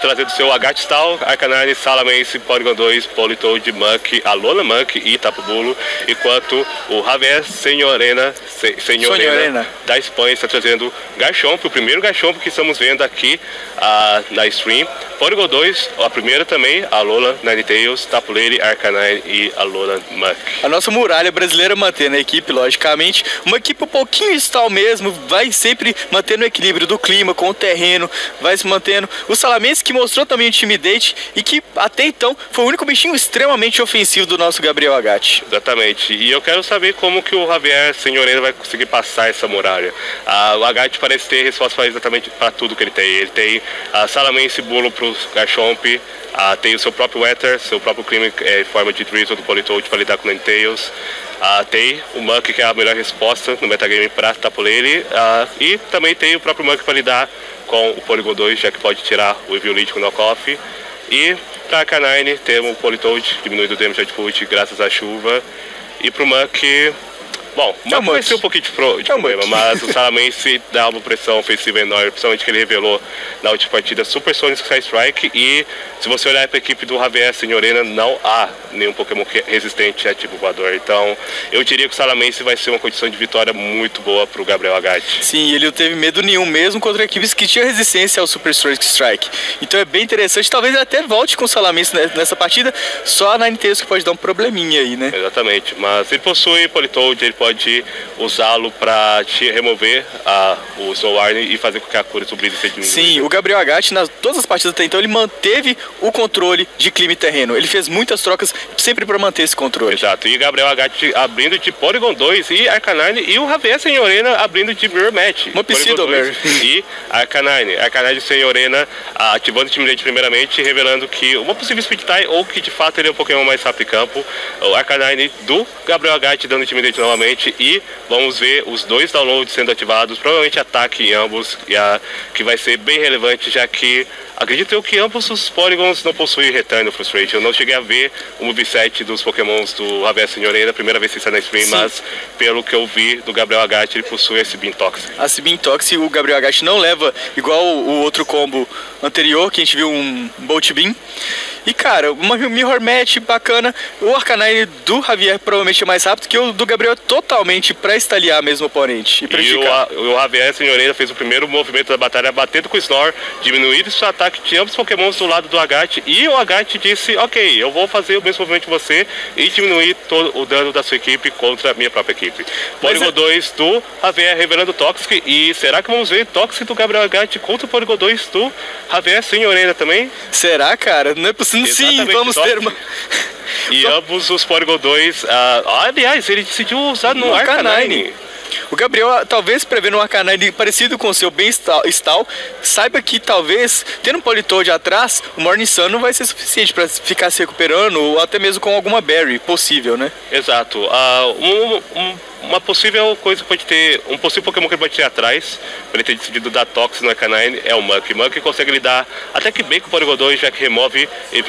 trazendo seu Agatstall, Arcanine, Salamence, Porygon 2, Politoad, Muck, Alona Muck e Tapubulo, enquanto o Javier Senhorena, Se, Senhorena, Senhorena. da Espanha está trazendo Garchomp, o primeiro Garchomp que estamos vendo aqui ah, na stream. Porygon 2, a primeira também, Alola, Ninetales, Tapu Lele, Arcanine e Alola Muck. A nossa muralha brasileira mantendo a equipe, logicamente. Uma equipe um pouquinho stall mesmo, vai sempre mantendo o equilíbrio do clima com o terreno, vai se mantendo. O Que mostrou também o intimidate e que até então foi o único bichinho extremamente ofensivo do nosso Gabriel Agatti. Exatamente. E eu quero saber como que o Javier Senhorena vai conseguir passar essa muralha. Ah, o Agate parece ter resposta para exatamente para tudo que ele tem. Ele tem a Salamence Bulo para o Garchomp, ah, tem o seu próprio Ether, seu próprio crime eh, em forma de Drizzle do Politoad para lidar com Ninetales. Ah, tem o Muck, que é a melhor resposta no metagame para Tapulele. Ah, e também tem o próprio Muck para lidar com o Polygon 2, já que pode tirar o Eviolite com o Knockoff. E para Arcanine, temos o Politoad, diminuindo o damage output graças à chuva. E pro Muck, bom, o o vai Muck. ser um pouquinho de, pro, de o problema, mas o Salamence dá uma pressão ofensiva enorme, principalmente que ele revelou na última partida Super Sonic Sky Strike. E se você olhar para a equipe do Javier Senhorena, não há nenhum Pokémon é resistente a tipo voador. Então, eu diria que o Salamence vai ser uma condição de vitória muito boa pro Gabriel Agatti. Sim, ele não teve medo nenhum mesmo contra equipes que tinham resistência ao Super Sonic Strike. Então é bem interessante, talvez ele até volte com o Salamence ne- nessa partida, só a Ninetales que pode dar um probleminha aí, né? Exatamente, mas ele possui Politoad, ele pode usá-lo para te remover a, o Zowine e fazer com que a cura seja diminuída. Sim, o Gabriel Agatti, nas todas as partidas até então, ele manteve o controle de clima e terreno. Ele fez muitas trocas sempre para manter esse controle. Exato, e Gabriel Agatti abrindo de Polygon 2 e Arcanine e o Javier Senhorena abrindo de Mirror Match. Uma 2 E Arcanine. Arcanine Senhorena ativando o Intimidate primeiramente, revelando que uma possível Speed Tie ou que de fato ele é um Pokémon mais rápido em campo. O Arcanine do Gabriel Agatti dando Intimidate novamente e vamos ver os dois downloads sendo ativados, provavelmente ataque em ambos, que vai ser bem relevante, já que acredito eu que ambos os Polygons não possuem Return of Frustration. Eu não cheguei a ver o moveset dos Pokémons do Javier Senhoreira, primeira vez que está na stream, Sim. mas pelo que eu vi do Gabriel Agatti, ele possui esse Toxic. A Sibin Tox, o Gabriel Agatti não leva igual o outro combo anterior, que a gente viu um Bolt Beam. E cara, uma Mirror Match bacana. O Arcanine do Javier provavelmente é mais rápido que o do Gabriel totalmente pra estaliar mesmo o oponente e E o, o Javier Senhoreira fez o primeiro movimento da batalha batendo com o Snore, diminuindo seu ataque de ambos os Pokémons do lado do Agatti. E o Agatti disse: Ok, eu vou fazer o mesmo movimento que você e diminuir todo o dano da sua equipe contra a minha própria equipe. Polygon é- 2 do Javier revelando Toxic. E será que vamos ver Toxic do Gabriel Agatti contra o Polygon 2 do Javier Senhoreira também? Será, cara? Não é possível. Sim, vamos ter Toxic. uma. E ambos os Polygon 2. ah, aliás, ele decidiu usar no, No Arcanine. Arcanine. O Gabriel, talvez prevendo um Arcanine parecido com o seu bem stall, saiba que talvez, tendo um Politoad atrás, o Morning Sun não vai ser suficiente para ficar se recuperando, ou até mesmo com alguma Berry, possível, né? Exato. Ah, um- um- uma possível coisa que pode ter, um possível Pokémon que ele pode ter atrás, pra ele ter decidido dar Tox no Arcanine, é o Muck. Muck consegue lidar até que bem com o Porygon 2, já que remove e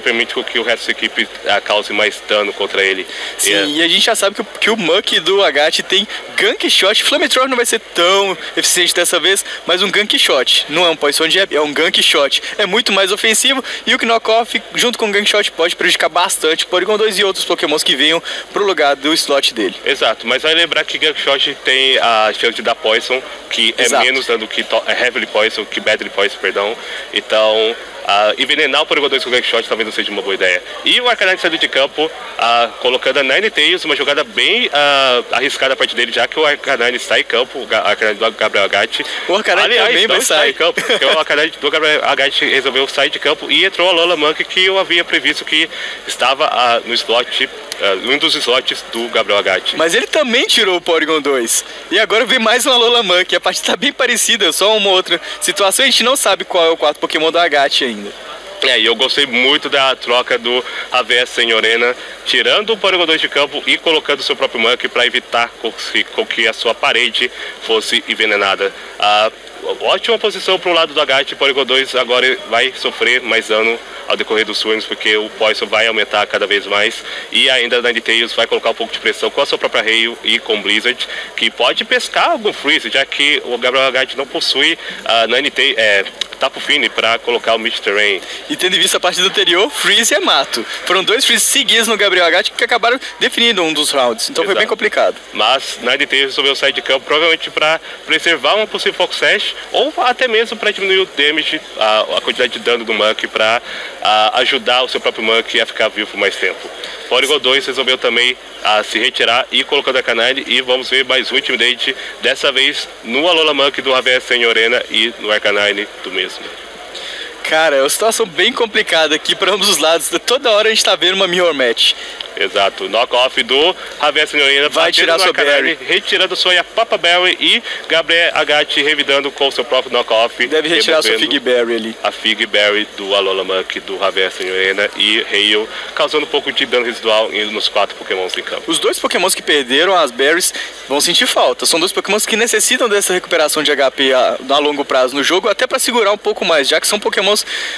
permite com que o resto da equipe ah, cause mais dano contra ele. Sim, E, ah, e a gente já sabe que, o- que o Muck do Agate tem Gank Shot. Flamethrower não vai ser tão eficiente dessa vez, mas um Gank Shot. Não é um Poison Jab, é um Gank Shot. É muito mais ofensivo e o Knockoff, junto com o Gank Shot, pode prejudicar bastante o Porygon 2 e outros Pokémons que venham pro lugar do slot dele. Exato, mas vai lembrar que Gunshot tem a chance de dar Poison, que é Exato. menos dano que é Heavily Poison, que Badly Poison, perdão. Então, ah, envenenar o Porygon 2 com Gunshot talvez não seja uma boa ideia. E o Arcanine saindo de campo, ah, colocando a Ninetales, uma jogada bem ah, arriscada a parte dele, já que o Arcanine está em campo, o Arcanine do Gabriel Agatti. O Arcanine Aliás, também vai sair. em campo, porque o Arcanine do Gabriel Agatti resolveu sair de campo e entrou a Lola Monk, que eu havia previsto que estava ah, no slot, um dos slots do Gabriel Agatti. Mas ele também tirou o Porygon 2. E agora vem mais uma Lola Monkey. A partida tá bem parecida, só uma outra situação. A gente não sabe qual é o quarto Pokémon do Agate ainda. É, e eu gostei muito da troca do Javier Senhorena, tirando o Porygon 2 de campo e colocando o seu próprio Monkey para evitar que, com que a sua parede fosse envenenada. Ah, ótima posição para o lado do Agate, Porygon 2 agora vai sofrer mais dano ao decorrer dos turnos, porque o Poison vai aumentar cada vez mais. E ainda a Ninetales vai colocar um pouco de pressão com a sua própria Rail e com Blizzard, que pode pescar algum Freeze, já que o Gabriel Agate não possui a Ninetales, é, Tapu Fini para colocar o Mid Terrain. E tendo visto a partida anterior, Freeze e Mato. Foram dois Freeze seguidos no Gabriel Agatti que acabaram definindo um dos rounds. Então Exato. foi bem complicado. Mas na DT resolveu sair de campo provavelmente para preservar uma possível Fox Sash ou até mesmo para diminuir o damage, a, a, quantidade de dano do Monkey para ajudar o seu próprio Monkey a ficar vivo por mais tempo. Porygon 2 resolveu também a se retirar e colocando a Canine e vamos ver mais um Intimidate, dessa vez no Alola Monkey do Javier Senhorena e no Arcanine do mesmo. Christmas. Cara, é uma situação bem complicada aqui para ambos os lados. Toda hora a gente tá vendo uma mirror match. Exato, knock-off do Javier Senhorina vai tirar sua Berry. Retirando sua Papa Berry e Gabriel Agati revidando com seu próprio knock-off. Deve retirar sua Fig Berry ali. A Fig Berry do Alola Monk, do Javier Senhorina e Hail, causando um pouco de dano residual nos quatro pokémons em campo. Os dois pokémons que perderam as berries vão sentir falta. São dois pokémons que necessitam dessa recuperação de HP a, a longo prazo no jogo, até para segurar um pouco mais, já que são pokémons,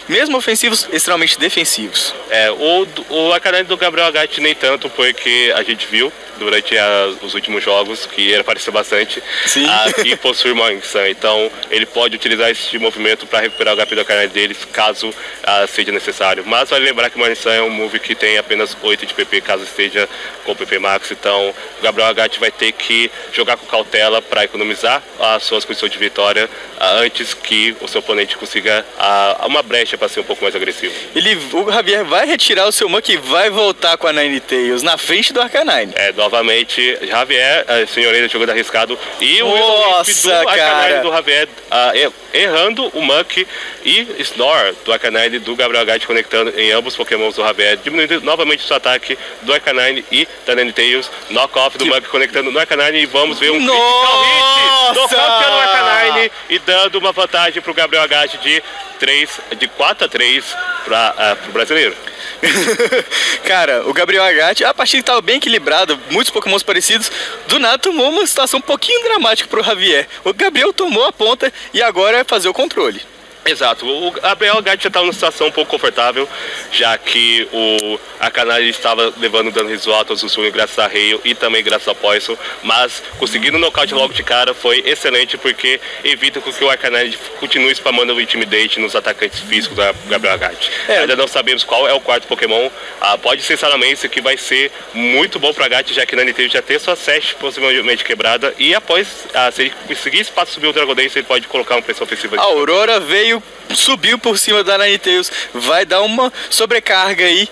mesmo ofensivos, extremamente defensivos. É, o, o Arcanine do Gabriel Agati nem tanto, porque a gente viu durante a, os últimos jogos que ele apareceu bastante Sim. aqui possui uma insã. Então ele pode utilizar esse movimento para recuperar o HP da carne deles caso uh, seja necessário. Mas vale lembrar que Insã é um move que tem apenas 8 de PP caso esteja com PP Max. Então o Gabriel Agatti vai ter que jogar com cautela para economizar as suas condições de vitória uh, antes que o seu oponente consiga uh, uma brecha para ser um pouco mais agressivo. Ele, o Javier vai retirar o seu Monkey e vai voltar com a Nine Tails na frente do Arcanine. É, novamente, Javier, a senhorita jogando arriscado e o Nossa, do Arcanine do Javier uh, errando o Muck e Snore do Arcanine do Gabriel Gatti conectando em ambos Pokémons do Javier, diminuindo novamente o ataque do Arcanine e da Ninetales, knock-off do que... Muck conectando no Arcanine e vamos ver um Nossa! critical hit no Arcanine e dando uma vantagem para o Gabriel Gatti de 3, de 4 a 3 para uh, o brasileiro. Cara, o Gabriel Agatti, a partida estava bem equilibrada, muitos pokémons parecidos, do nada tomou uma situação um pouquinho dramática pro Javier. O Gabriel tomou a ponta e agora é fazer o controle. Exato. O Gabriel Gatti já estava numa situação um pouco confortável, já que o Arcanine estava levando dano visual a todos os graças a Rail e também graças a Poison, mas conseguindo o nocaute logo de cara foi excelente porque evita que o Arcanine continue spamando o Intimidate nos atacantes físicos da Gabriel Gatti. É. Ainda não sabemos qual é o quarto Pokémon, ah, pode ser Salamence, que vai ser muito bom para Gatti, já que na Nintendo já tem sua Sash possivelmente quebrada e após, ah, se ele conseguir espaço subir o Dragon Dance, ele pode colocar uma pressão ofensiva. A Aurora veio subiu por cima da Ninetales, vai dar uma sobrecarga aí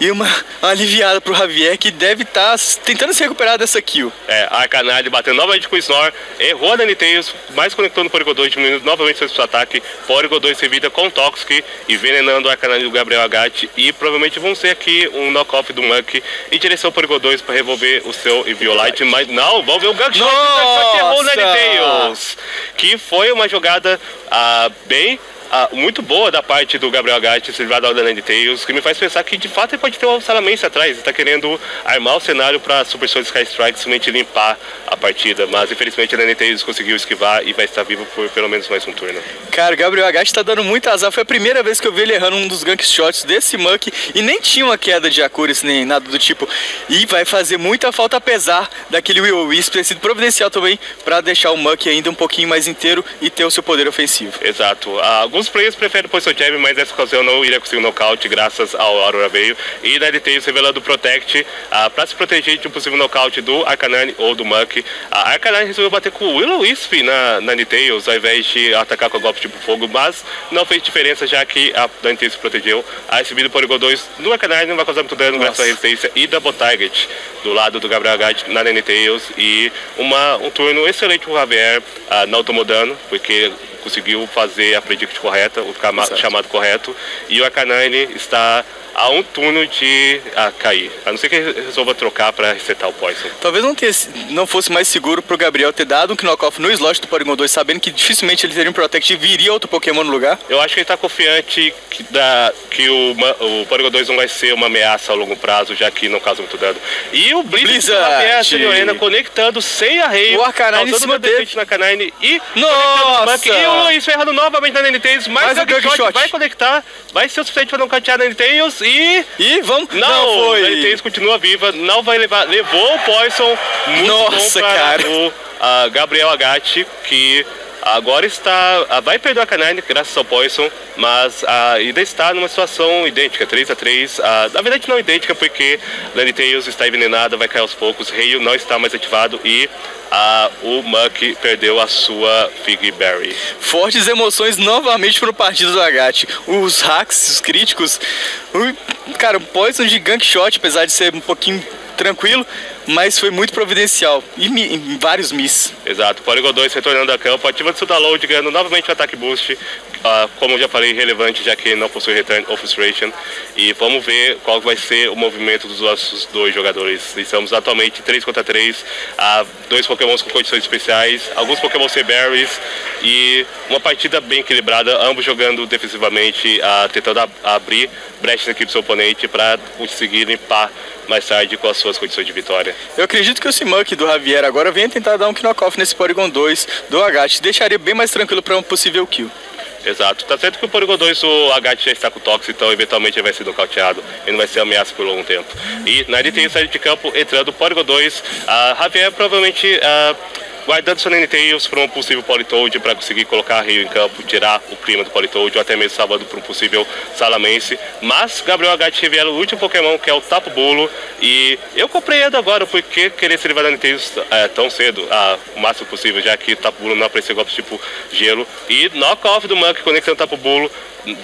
e uma aliviada pro Javier que deve estar tá tentando se recuperar dessa kill. É, a Canalha batendo novamente com o Snore, errou a Ninetales, mais conectando o Porygon 2, diminuindo novamente seu ataque. Porygon 2 servida com Toxic, envenenando a Canalha do Gabriel Agatti e provavelmente vão ser aqui um knock-off do Monkey em direção ao Porygon 2 para revolver o seu Eviolite, mas não, vamos ver o Gunk Shot que errou o Ninetales, que foi uma jogada uh, bem ah, muito boa da parte do Gabriel Gatti, Silvado da Land Tales, que me faz pensar que de fato ele pode ter o Salamense atrás. Ele está querendo armar o cenário para Super Sonic Sky Strike simplesmente limpar a partida. Mas infelizmente a Tales conseguiu esquivar e vai estar vivo por pelo menos mais um turno. Cara, o Gabriel Gatti está dando muito azar. Foi a primeira vez que eu vi ele errando um dos gank shots desse Muck e nem tinha uma queda de accuracy nem nada do tipo. E vai fazer muita falta, apesar daquele Will Wisp ter sido providencial também para deixar o Muck ainda um pouquinho mais inteiro e ter o seu poder ofensivo. Exato. Ah, alguns players preferem posição jab, mas nessa ocasião não iria conseguir um nocaute graças ao Aurora Veio. E da LT revelando Protect uh, para se proteger de um possível nocaute do Arcanine ou do Muck. A Arcanine resolveu bater com o Willow Wisp na, na Ninetales ao invés de atacar com o golpe tipo fogo, mas não fez diferença já que a Ninetales se protegeu. A subido por Porygon 2 no Arcanine não vai causar muito dano graças à resistência e Double Target do lado do Gabriel Gatti na Ninetales. E uma, um turno excelente pro Javier, uh, não tomou dano, porque conseguiu fazer a predict correta, o chamado correto, e o Arcanine está a um turno de ah, cair. A não ser que ele resolva trocar para resetar o Poison. Talvez não, tenha, não fosse mais seguro pro Gabriel ter dado um knockoff no slot do Porygon 2, sabendo que dificilmente ele teria um Protect e viria outro Pokémon no lugar? Eu acho que ele está confiante que, da, que o, o Porygon 2 não vai ser uma ameaça a longo prazo, já que não causa muito dano. E o Blizzard, Blizzard. conectando sem arreio. O Arcanine se manteve. na Canine e Nossa! E o Luiz ferrando novamente na Ninetales, mais, mais um shot, shot vai conectar, vai ser o suficiente para não cantear na Ninetales e... E vamos... Não, não foi. a Ninetales continua viva, não vai levar... Levou o Poison muito Nossa, cara. o Gabriel Agatti, que agora está. Ah, vai perder a Canine graças ao Poison, mas ah, ainda está numa situação idêntica, 3 a 3 ah, Na verdade não idêntica, porque Landy Tails está envenenada, vai cair aos poucos, Rio não está mais ativado e ah, o Muck perdeu a sua Fig Berry. Fortes emoções novamente para o partido do Agate. Os hacks, os críticos. O, cara, o Poison de Gank Shot, apesar de ser um pouquinho tranquilo, mas foi muito providencial. E mi, vários miss. Exato. Polygon 2 retornando a campo, ativando seu download, ganhando novamente o ataque boost. Uh, como já falei, relevante, já que não possui return of frustration. E vamos ver qual vai ser o movimento dos nossos dois jogadores. Estamos atualmente 3 contra 3, uh, dois pokémons com condições especiais, alguns pokémon ser berries e uma partida bem equilibrada, ambos jogando defensivamente, uh, tentando ab abrir brechas aqui do seu oponente para conseguir limpar mais tarde com as suas condições de vitória. Eu acredito que o Simuck do Javier agora venha tentar dar um knockoff nesse Porygon 2 do Agat. Deixaria bem mais tranquilo para um possível kill. Exato. Tá certo que o Porygon 2 o Agat já está com Tox, então eventualmente ele vai ser nocauteado. Ele não vai ser ameaça por algum tempo. E na tem saída de campo entrando o Porygon 2. A Javier provavelmente. Uh, guardando seu Ninetales para um possível Politoad para conseguir colocar Rio em campo, tirar o clima do Politoad ou até mesmo salvando para um possível Salamense. Mas Gabriel H revela o último Pokémon que é o Tapo Bolo e eu compreendo agora porque querer se livrar da Ninetales é, tão cedo, ah, o máximo possível, já que o Tapo Bolo não apareceu golpes tipo gelo. E knock-off do Monkey conectando o Tapo Bolo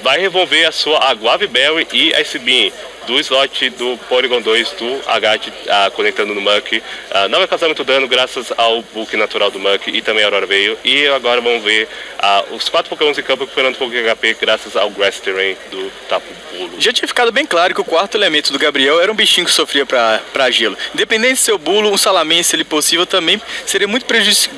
vai revolver a sua Aguave Berry e Ice Beam do slot do Polygon 2 do Agat uh, conectando no Muck. Uh, não vai causar muito dano graças ao book natural do Muck e também a Aurora veio. E agora vamos ver uh, os quatro Pokémon em campo recuperando pouco HP graças ao Grass Terrain do Tapu Bulo. Já tinha ficado bem claro que o quarto elemento do Gabriel era um bichinho que sofria para gelo. Independente de seu bulo, um salamen, se ele possível, também seria muito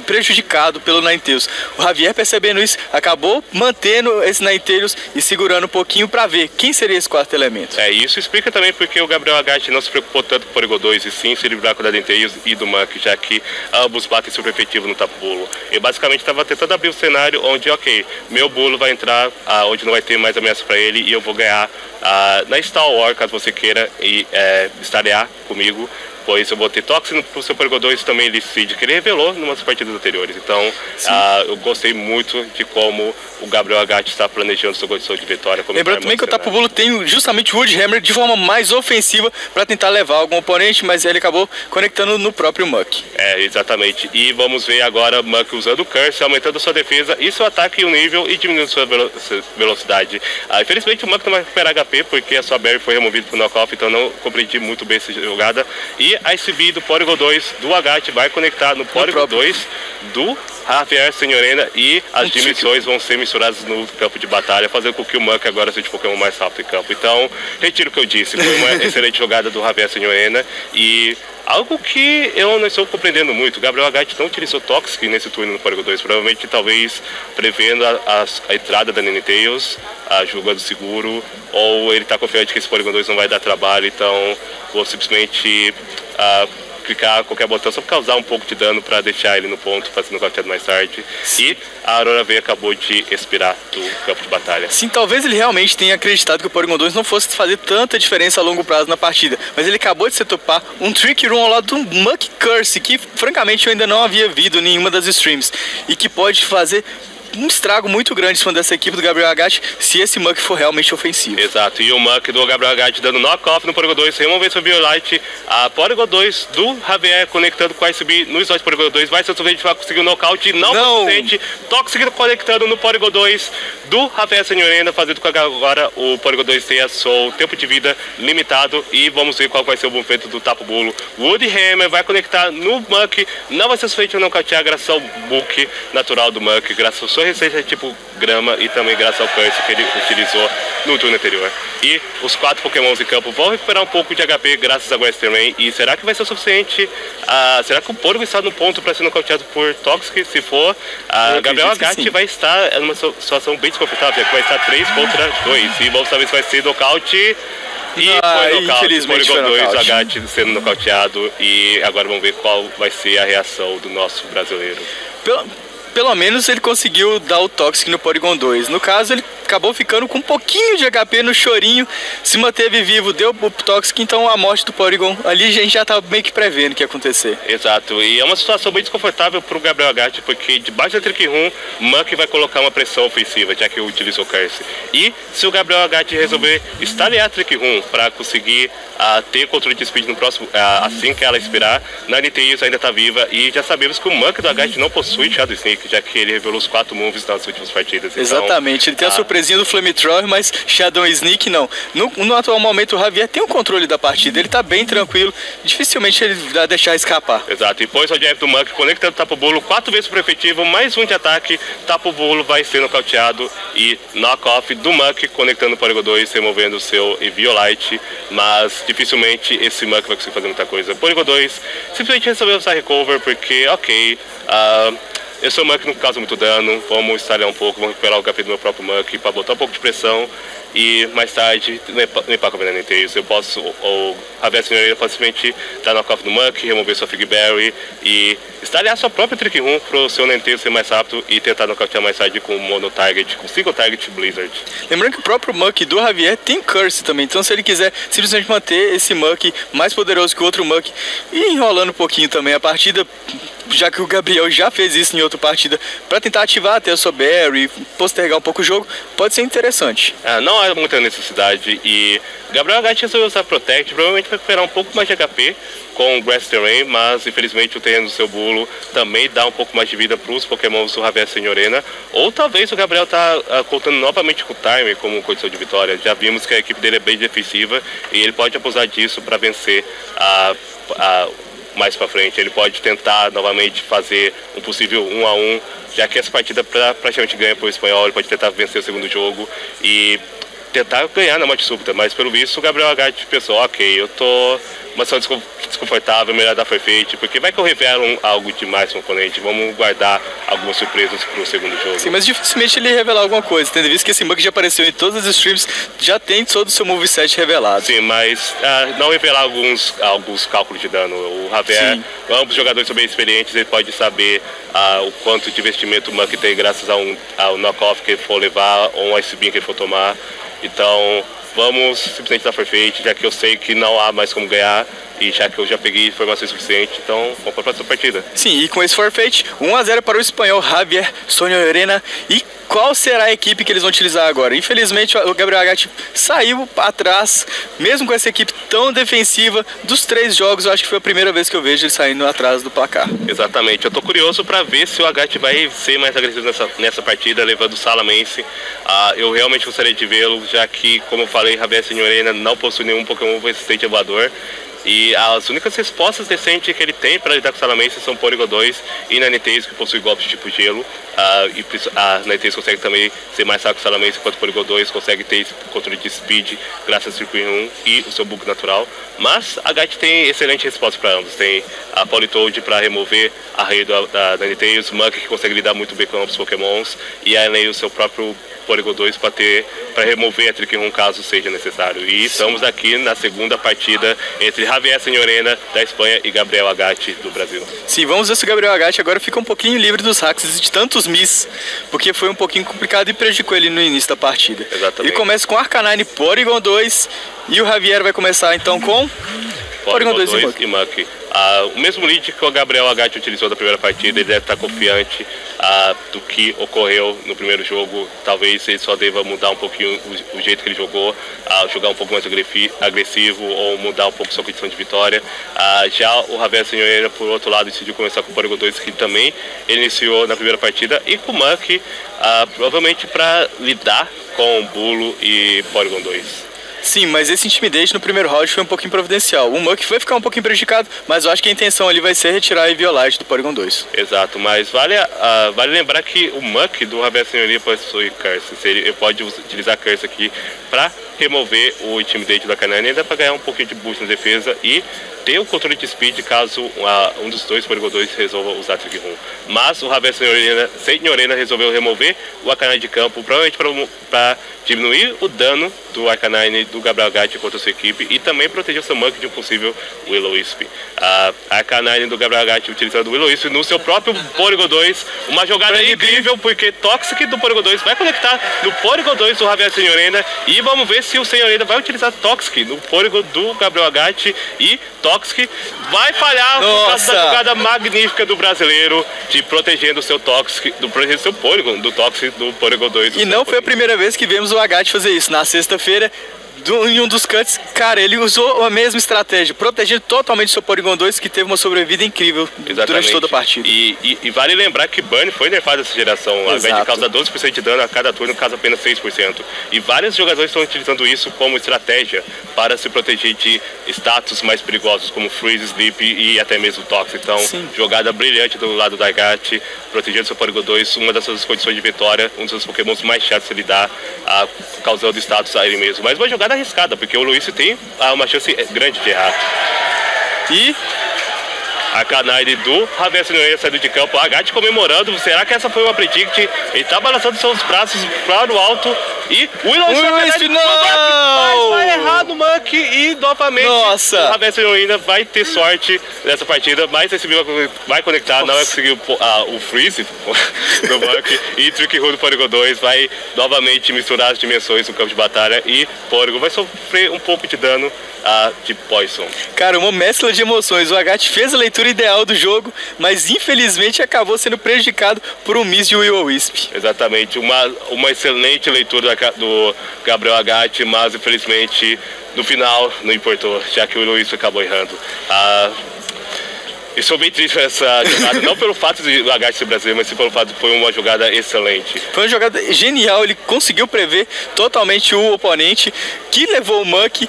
prejudicado pelo Ninetales. O Javier, percebendo isso, acabou mantendo esse Ninetales e segurando um pouquinho para ver quem seria esse quarto elemento. É, isso explica também porque o Gabriel Agatti não se preocupou tanto com o Porygon 2 e sim se livrar com o Denteios e do Muck, já que ambos batem super efetivo no tapulo. E basicamente estava tentando abrir um cenário onde, ok, meu bolo vai entrar ah, onde não vai ter mais ameaça para ele e eu vou ganhar ah, na Star Wars, caso você queira, e é, estarear comigo pois eu botei Toxin pro seu Porygon 2 também Elicid, que ele revelou em umas partidas anteriores. Então, uh, eu gostei muito de como o Gabriel Agatti está planejando sua condição de vitória. Lembrando também que o Tapu Bulo tem justamente o Woodhammer de forma mais ofensiva para tentar levar algum oponente, mas ele acabou conectando no próprio Muck. É, exatamente. E vamos ver agora Muck usando o Curse, aumentando sua defesa e seu ataque em um nível e diminuindo sua velo velocidade. Ah, infelizmente o Muck não vai recuperar HP porque a sua Berry foi removida pro knockoff, então não compreendi muito bem essa jogada. E a SB do Porygon 2 do Agat vai conectar no Porygon 2 do Javier Senhorena e as dimensões vão ser misturadas no campo de batalha, fazendo com que o Monk agora seja o Pokémon mais rápido em campo. Então, retiro o que eu disse, foi uma excelente jogada do Javier Senhorena e algo que eu não estou compreendendo muito. Gabriel Agat não utilizou Toxic nesse turno no Porygon 2, provavelmente talvez prevendo a, a, a entrada da Ninetales, a jogando seguro, ou ele está confiante que esse Porygon 2 não vai dar trabalho, então vou simplesmente uh, clicar qualquer botão só para causar um pouco de dano para deixar ele no ponto, fazendo nocauteado mais tarde. E a Aurora V acabou de expirar do campo de batalha. Sim, talvez ele realmente tenha acreditado que o Porygon 2 não fosse fazer tanta diferença a longo prazo na partida, mas ele acabou de se topar um Trick Room ao lado do Muck Curse, que francamente eu ainda não havia visto nenhuma das streams, e que pode fazer um estrago muito grande em dessa equipe do Gabriel Agatti se esse Muck for realmente ofensivo. Exato, e o Muck do Gabriel Agatti dando knock-off no Porygon 2, removendo seu Violite, a Porygon 2 do Javier conectando com a SB no slot Porygon 2, vai ser o suficiente para conseguir o um nocaute, não, não. suficiente, Toxic conectando no Porygon 2 do Javier Senhorena, fazendo com que agora o Porygon 2 tenha seu tempo de vida limitado e vamos ver qual vai ser o movimento do Tapo Bulo. Woody Hammer vai conectar no Muck, não vai ser suficiente para nocautear graças ao book natural do Muck, graças ao seu receita tipo grama e também graças ao Curse que ele utilizou no turno anterior. E os quatro Pokémons em campo vão recuperar um pouco de HP graças a Western Rain. E será que vai ser o suficiente? Uh, será que o Porgo está no ponto para ser nocauteado por Toxic? Se for, a uh, Gabriel Agatti vai estar numa situação bem desconfortável, já que vai estar 3 contra 2. E vamos saber se vai ser nocaute. E ah, foi nocaute, infelizmente Porygon 2, Agatti sendo nocauteado. E agora vamos ver qual vai ser a reação do nosso brasileiro. Pelo, pelo menos ele conseguiu dar o Toxic no Porygon 2. No caso, ele acabou ficando com um pouquinho de HP no chorinho, se manteve vivo, deu o Toxic, então a morte do Porygon ali a gente já estava meio que prevendo o que ia acontecer. Exato, e é uma situação bem desconfortável para o Gabriel Agatti, porque debaixo da Trick Room, Muck vai colocar uma pressão ofensiva, já que utilizou o Curse. E se o Gabriel Agatti resolver estalear a Trick Room para conseguir uh, ter controle de speed no próximo, uh, assim que ela expirar, Ninetales ainda está viva e já sabemos que o Muck do Agatti não possui Shadow Sneak, já que ele revelou os quatro moves nas últimas partidas. Então, Exatamente, ele tem a ah. Surpresinha do Flamethrower, mas Shadow Sneak não. No, no, atual momento o Javier tem o controle da partida, ele está bem tranquilo, dificilmente ele vai deixar escapar. Exato, e depois o Jeff do Muck conectando o Tapo Bolo quatro vezes por efetivo, mais um de ataque, Tapo Bolo vai ser nocauteado e knock-off do Muck conectando o Polygon 2, removendo o seu Eviolite, mas dificilmente esse Muck vai conseguir fazer muita coisa. Polygon 2 simplesmente resolveu usar Recover porque, ok, uh, eu sou Muck não causa muito dano, vamos estalhar um pouco, vamos recuperar o HP do meu próprio Muck para botar um pouco de pressão e mais tarde limpar com a veneno inteiro. Eu posso, ou a senhoria pode simplesmente dar cofre do Muck, remover sua Fig Berry e estalhar sua própria Trick Room para o seu Nenteiro ser mais rápido e tentar nocautear mais tarde com Mono Target, com Single Target Blizzard. Lembrando que o próprio Muck do Javier tem Curse também, então se ele quiser simplesmente manter esse Muck mais poderoso que o outro Muck e enrolando um pouquinho também a partida, já que o Gabriel já fez isso em outra partida, para tentar ativar até a sua Berry, postergar um pouco o jogo, pode ser interessante. É, não há muita necessidade e Gabriel Gatti resolveu usar Protect, provavelmente vai recuperar um pouco mais de HP com o Grass Terrain, mas infelizmente o terreno do seu bulo também dá um pouco mais de vida para os pokémons do Javier Senhorena. Ou talvez o Gabriel está ah, contando novamente com o Time como condição de vitória. Já vimos que a equipe dele é bem defensiva e ele pode abusar disso para vencer a. Uh, mais para frente. Ele pode tentar novamente fazer um possível 1 um a 1 um, já que essa partida pra, praticamente ganha para o espanhol. Ele pode tentar vencer o segundo jogo e tentar ganhar na morte súbita, mas pelo visto o Gabriel Agatti pensou, ok, eu tô uma situação desconfortável, melhor dar feito, porque vai que eu revelo algo demais com o oponente, vamos guardar algumas surpresas pro segundo jogo. Sim, mas dificilmente ele revelar alguma coisa, tendo visto que esse bug já apareceu em todas as streams, já tem todo o seu moveset revelado. Sim, mas uh, não revelar alguns, alguns cálculos de dano. O Javier, Sim. ambos os jogadores são bem experientes, ele pode saber uh, o quanto de investimento o Muck tem graças a um, ao knock-off que ele for levar ou um ice beam que ele for tomar. Então, vamos simplesmente dar perfeito, já que eu sei que não há mais como ganhar e já que eu já peguei informações suficientes, então vamos para a próxima partida. Sim, e com esse forfeit, 1x0 para o espanhol Javier Sonia Arena e qual será a equipe que eles vão utilizar agora? Infelizmente, o Gabriel Agatti saiu atrás, mesmo com essa equipe tão defensiva. Dos três jogos, eu acho que foi a primeira vez que eu vejo ele saindo atrás do placar. Exatamente. Eu tô curioso para ver se o Agatti vai ser mais agressivo nessa, nessa partida, levando o Salamense. Uh, eu realmente gostaria de vê-lo, já que, como eu falei, Javier Senhorena não possui nenhum Pokémon resistente voador. E as únicas respostas decentes que ele tem para lidar com o Salamence são Porygon 2 e Ninetales, que possui golpes tipo gelo. Uh, e a Ninetales consegue também ser mais rápido que o Salamence, enquanto o Porygon 2 consegue ter esse controle de speed graças ao Circuit 1 e o seu bug natural. Mas a Gat tem excelente resposta para ambos. Tem a Politoad para remover a rei da, da Ninetales, Munk que consegue lidar muito bem com ambos os Pokémons e a Elaine o seu próprio Polygon 2 para ter para remover a Trick Room caso seja necessário. E estamos aqui na segunda partida entre Javier Senhorena da Espanha e Gabriel Agatti do Brasil. Sim, vamos ver se o Gabriel Agatti agora fica um pouquinho livre dos hacks de tantos miss, porque foi um pouquinho complicado e prejudicou ele no início da partida. Exatamente. Ele começa com Arcanine Porygon 2 e o Javier vai começar então com Porygon 2 e Muck. Ah, o mesmo lead que o Gabriel Agatti utilizou na primeira partida, ele deve estar confiante ah, do que ocorreu no primeiro jogo. Talvez ele só deva mudar um pouquinho o, o jeito que ele jogou, ah, jogar um pouco mais agressivo ou mudar um pouco sua condição de vitória. Ah, já o Javier Senhoreira, por outro lado, decidiu começar com o Porygon 2, que também ele iniciou na primeira partida, e com o Muck, ah, provavelmente para lidar com o Bulo e Porygon 2. Sim, mas esse Intimidate no primeiro round foi um pouquinho providencial. O Muck vai ficar um pouquinho prejudicado, mas eu acho que a intenção ali vai ser retirar a Eviolite do Porygon 2. Exato, mas vale, uh, vale lembrar que o Muck do Ravel Senhoria possui Curse. Ele pode utilizar Curse aqui para remover o Intimidate da ainda para ganhar um pouquinho de boost na defesa e ter o controle de speed caso uh, um dos dois Porygon 2 resolva usar Trick Room. Mas o Ravel Senhorina, Senhorina resolveu remover o Arcanine de campo, provavelmente para diminuir o dano do Arcanine do Gabriel Gatti contra a sua equipe e também proteger o seu Monkey de um possível Willow Wisp. A uh, Arcanine do Gabriel Gatti utilizando o Willow Wisp no seu próprio Porygon 2, uma jogada incrível porque Toxic do Porygon 2 vai conectar no Porygon 2 do Javier Senhorina e vamos ver se o Senhorina vai utilizar Toxic no Porygon do Gabriel Gatti e Toxic vai falhar Nossa. por causa da jogada magnífica do brasileiro de protegendo o seu Toxic, do protegendo seu Porygon, do Toxic do Porygon 2. E não foi a primeira vez que vemos o Agat fazer isso. Na sexta-feira, do, em um dos cuts, cara, ele usou a mesma estratégia, protegendo totalmente o seu Porygon 2, que teve uma sobrevida incrível Exatamente. durante toda a partida. E, e, e, vale lembrar que Burn foi nerfado essa geração. Ao invés de causar 12% de dano a cada turno, causa apenas 6%. E vários jogadores estão utilizando isso como estratégia para se proteger de status mais perigosos, como Freeze, Sleep e até mesmo Tox. Então, Sim. jogada brilhante do lado da Gat, protegendo seu Porygon 2, uma das suas condições de vitória, um dos pokémons mais chatos de lidar, a, causando status a ele mesmo. Mas uma jogada arriscada, porque o Luiz tem uma chance grande de errar. E a Canine do Javier Senhoria saindo de campo, a Gatti comemorando. Será que essa foi uma predict? Ele tá balançando seus braços para o alto e o Willow não! vai errar no Monkey e novamente Nossa. o Javier Senhoria vai ter sorte nessa partida, mas esse Bill vai conectar, Nossa. não vai conseguir o, o freeze do Monkey e Trick Room do Porygon 2 vai novamente misturar as dimensões no campo de batalha e Porygon vai sofrer um pouco de dano uh, de Poison. Cara, uma mescla de emoções. O Agat fez a leitura ideal do jogo, mas infelizmente acabou sendo prejudicado por um miss de Will Wisp. Exatamente, uma, uma excelente leitura do Gabriel Agat, mas infelizmente no final não importou, já que o Wisp acabou errando. Uh, Estou bem triste essa jogada, não pelo fato de o Agat ser brasileiro, mas sim pelo fato de foi uma jogada excelente. Foi uma jogada genial, ele conseguiu prever totalmente o oponente, que levou o Muck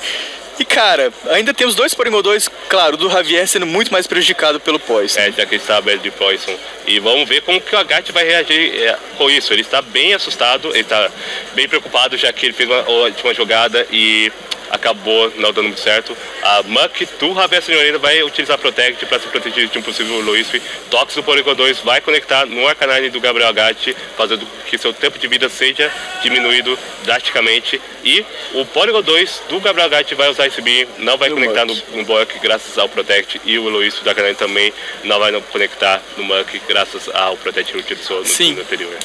e cara, ainda temos dois Porygon 2, claro, do Javier sendo muito mais prejudicado pelo Poison. É, já que ele está aberto de Poison. E vamos ver como que o Agat vai reagir é, com isso. Ele está bem assustado, ele está bem preocupado, já que ele fez uma última jogada e acabou não dando muito certo. A Muck do Javier Senhorina vai utilizar Protect para se proteger de um possível Luisf. Tox do Porygon 2 vai conectar no Arcanine do Gabriel Gatti, fazendo que seu tempo de vida seja diminuído drasticamente. E o Porygon 2 do Gabriel Gatti vai usar esse Beam, não vai conectar no, no Buck graças ao Protect. E o Luisf do Arcanine também não vai não conectar no Muck graças ao Protect que utilizou no Sim. turno anterior.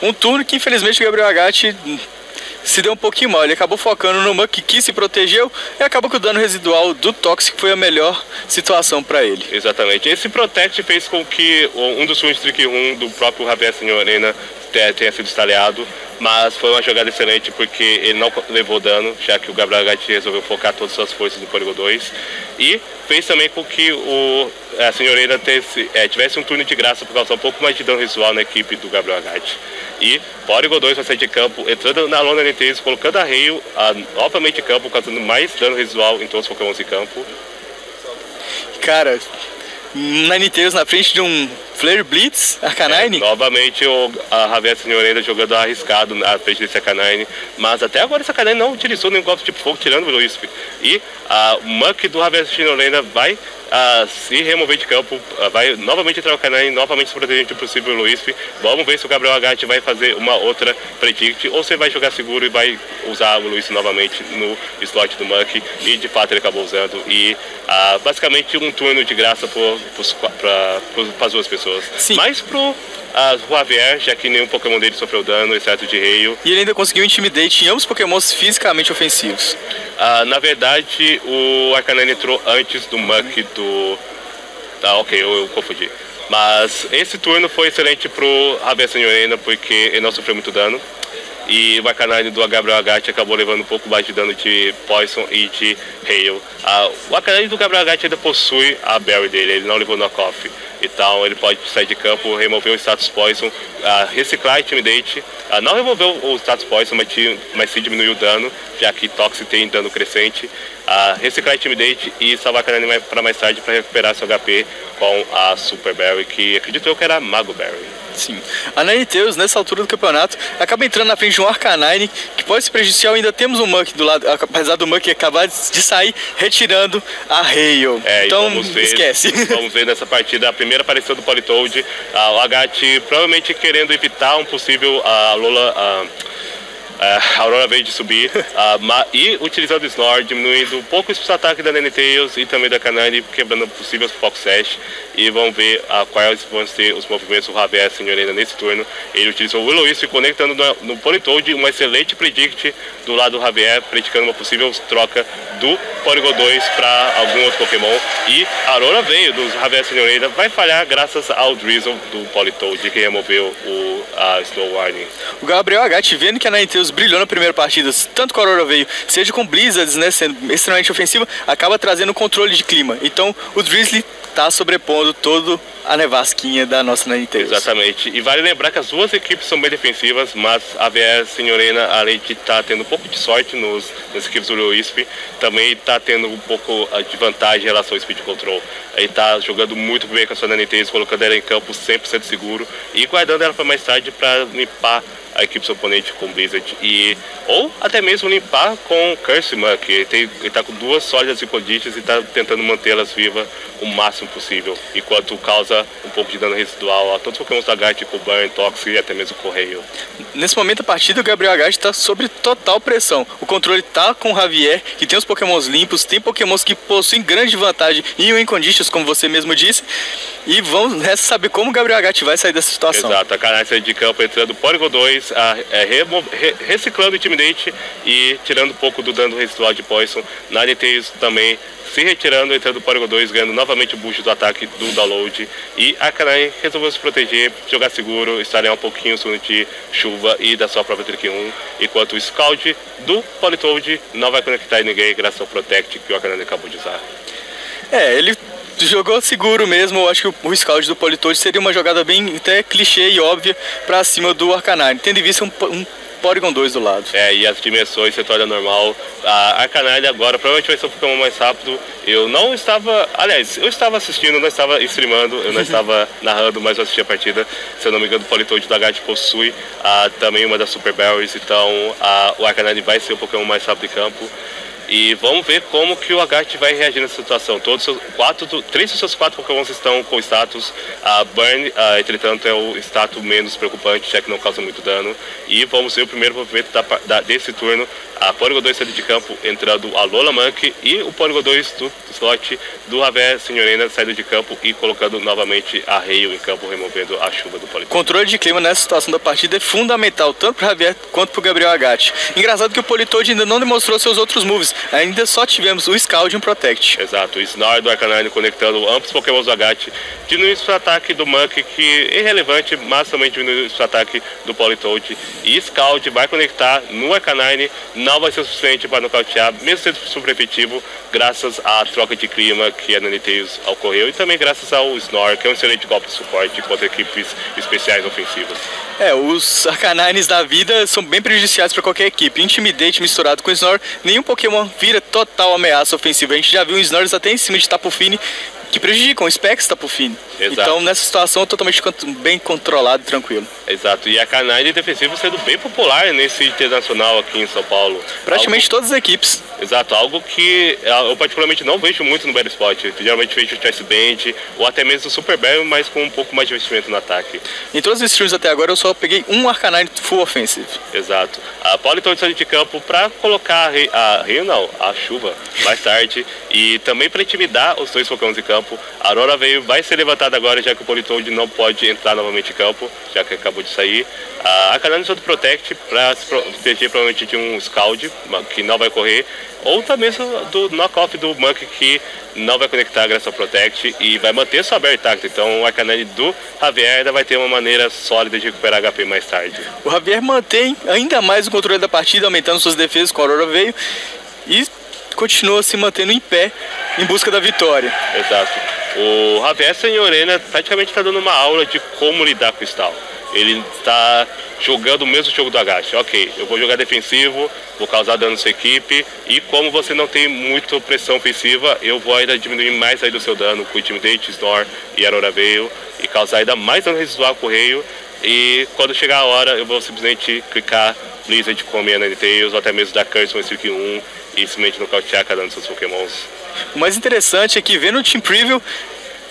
Um turno que infelizmente o Gabriel Gatti se deu um pouquinho mal. Ele acabou focando no Muck que se protegeu e acabou que o dano residual do Toxic foi a melhor situação para ele. Exatamente. Esse Protect fez com que um dos Trick Room do próprio Javier Senhorena tenha sido estaleado, mas foi uma jogada excelente porque ele não levou dano, já que o Gabriel Gatti resolveu focar todas as suas forças no Porygon 2 e fez também com que o, a tivesse, é, tivesse um turno de graça por causar um pouco mais de dano visual na equipe do Gabriel Gatti. E Porygon 2 vai sair de campo, entrando na lona N3, colocando a Rio a, novamente em campo, causando mais dano visual em todos os Pokémon em campo. Cara, na Ninetales na frente de um Flare Blitz, Arcanine. É, novamente o, a Javier Senhorenda jogando arriscado na frente desse Arcanine, mas até agora esse Arcanine não utilizou nenhum golpe tipo fogo, tirando o Wisp. E a Muck do Javier Senhorenda vai a se remover de campo, vai novamente entrar o Canine, novamente se proteger de possível Luiz. Vamos ver se o Gabriel Agatti vai fazer uma outra predict ou se vai jogar seguro e vai usar o Luiz novamente no slot do Muck. E de fato ele acabou usando. E basicamente um turno de graça para as duas pessoas. Sim. Mas pro as já que nenhum Pokémon dele sofreu dano, exceto de Reio. E ele ainda conseguiu Intimidate em ambos Pokémons fisicamente ofensivos. Uh, na verdade, o Arcanine entrou antes do Muck do... Tá, ok, eu, eu confundi. Mas esse turno foi excelente pro Javier Senhorena, porque ele não sofreu muito dano. E o Arcanine do Gabriel Agatti acabou levando um pouco mais de dano de Poison e de Hail. Ah, o Arcanine do Gabriel Agatti ainda possui a Berry dele, ele não levou knockoff. Então ele pode sair de campo, remover o status Poison, ah, reciclar Intimidate. Ah, não removeu o status Poison, mas, mas sim diminuiu o dano, já que Toxic tem dano crescente. Ah, reciclar Intimidate e salvar Arcanine para mais tarde para recuperar seu HP com a Super Berry, que acredito eu que era Mago Berry. Sim. A Ninetales, nessa altura do campeonato, acaba entrando na frente de um Arcanine, que pode ser prejudicial. Ainda temos um Muck do lado, apesar do Muck acabar de sair, retirando a Hale. É, então, vamos ver, esquece. Vamos ver nessa partida a primeira aparição do Politoad. Ah, o Agat provavelmente querendo evitar um possível a Lola. A, a Aurora veio de subir uh, e utilizando o Snore, diminuindo um pouco o ataque da Ninetales e também da Canine, quebrando possíveis Fox Sash e vão ver quais vão ser os movimentos do Javier Senhorina nesse turno. Ele utilizou o Willow conectando no, no Politoad, excelente predict do lado do Javier, predicando uma possível troca do Porygon 2 para algum outro Pokémon. E a Aurora veio do Javier Senhorina, vai falhar graças ao Drizzle do Politoad, que removeu o uh, Snow Warning. O Gabriel H, vendo que a Ninetales brilhou na primeira partida, tanto com a Aurora veio, seja com Blizzards, né, sendo extremamente ofensiva, acaba trazendo controle de clima. Então o Drizzly está sobrepondo todo a nevasquinha da nossa Ninetales. Exatamente. E vale lembrar que as duas equipes são bem defensivas, mas a VS Senhorina, além de estar tá tendo um pouco de sorte nos, nas equipes do Wisp, também está tendo um pouco ah, de vantagem em relação ao speed control. Ele está jogando muito bem com a sua Ninetales, colocando ela em campo 100% seguro e guardando ela para mais tarde para limpar a equipe oponente com Blizzard e ou até mesmo limpar com Curse Muck. Ele está com duas sólidas Icodites e está tentando mantê-las vivas o máximo possível, enquanto causa um pouco de dano residual a todos os Pokémon da Gart, tipo Burn, Toxic e até mesmo Correio. Nesse momento da partida, o Gabriel Agart está sob total pressão. O controle está com o Javier, que tem os Pokémons limpos, tem Pokémons que possuem grande vantagem em Win Conditions, como você mesmo disse. E vamos resta saber como o Gabriel Agart vai sair dessa situação. Exato, a canasta de campo entrando Porygon 2, a, é, re, reciclando Intimidate e tirando um pouco do dano residual de Poison. Ninetales também se retirando, entrando para o 2, ganhando novamente o boost do ataque do download. E a Kanai resolveu se proteger, jogar seguro, estarem um pouquinho no de chuva e da sua própria Trick 1. Enquanto o Scout do Politoad não vai conectar ninguém graças ao Protect que o Akanai acabou de usar. É, ele jogou seguro mesmo. Eu acho que o Scout do Politoad seria uma jogada bem até clichê e óbvia para cima do Arcanine, tendo em vista um, um Porygon 2 do lado. É, e as dimensões se tornam normal. A Arcanine agora provavelmente vai ser um Pokémon mais rápido. Eu não estava. Aliás, eu estava assistindo, não estava streamando, eu não estava narrando, mas eu assisti a partida. Se eu não me engano, o Politoad da Gat possui ah, também uma das Super Berries, então ah, o Arcanine vai ser o Pokémon mais rápido de campo. E vamos ver como que o Agat vai reagir nessa situação. Todos os quatro, três dos seus quatro Pokémon estão com status. A Burn, uh, entretanto, é o status menos preocupante, já que não causa muito dano. E vamos ver o primeiro movimento da, da, desse turno. A Porygon 2 saindo de campo, entrando a Lola Monkey e o Porygon 2 do slot do Ravé Senhorina saindo de campo e colocando novamente a Rail em campo, removendo a chuva do Polygon. Controle de clima nessa situação da partida é fundamental, tanto para o Javier quanto para o Gabriel Agatti. Engraçado que o Politoad ainda não demonstrou seus outros moves ainda só tivemos o Scald e um Protect. Exato, o Snore do Arcanine conectando ambos Pokémon do Agat, diminuindo o ataque do Monkey, que é irrelevante, mas também diminuindo o ataque do Politoad. E Scald vai conectar no Arcanine, não vai ser suficiente para nocautear, mesmo sendo super efetivo, graças à troca de clima que a Ninetales ocorreu e também graças ao Snore, que é um excelente golpe de suporte contra equipes especiais ofensivas. É, os Arcanines da vida são bem prejudiciais para qualquer equipe. Intimidate misturado com Snore, nenhum Pokémon vira total ameaça ofensiva. A gente já viu Snores até em cima de Tapu Fini que prejudicam Specs Tapu Fini. Exato. Então, nessa situação, totalmente bem controlado e tranquilo. Exato. E a Canine defensiva sendo bem popular nesse internacional aqui em São Paulo. Praticamente algo... todas as equipes. Exato. Algo que eu particularmente não vejo muito no Battle Spot. Geralmente vejo o Choice Band ou até mesmo o Super Bell, mas com um pouco mais de investimento no ataque. Em todos os streams até agora, eu só peguei um Arcanine Full Offensive. Exato. A Politon de campo para colocar a Rio, não, a chuva mais tarde e também para intimidar os dois Pokémon de campo. A Aurora veio, vai ser levantada agora, já que o Politoad não pode entrar novamente em campo, já que acabou de sair. A Canane do Protect para se proteger provavelmente de um Scald, que não vai correr, ou também do knockoff do Monk, que não vai conectar graças ao Protect e vai manter sua Bear Tact. Então a Canane do Javier ainda vai ter uma maneira sólida de recuperar HP mais tarde. O Javier mantém ainda mais o controle da partida, aumentando suas defesas com a Aurora veio e continua se mantendo em pé em busca da vitória. Exato. O Javier Senhorena praticamente está dando uma aula de como lidar com o Stall. Ele está jogando o mesmo jogo do Agache. Ok, eu vou jogar defensivo, vou causar dano na sua equipe e como você não tem muita pressão ofensiva, eu vou ainda diminuir mais aí do seu dano com Intimidate, Snore e Aurora Veil e causar ainda mais dano residual com o Correio E quando chegar a hora, eu vou simplesmente clicar Blizzard com a minha Ninetales, ou até mesmo da Curse Streak 1 e simplesmente nocautear cada um dos seus pokémons. O mais interessante é que vendo o Team Preview,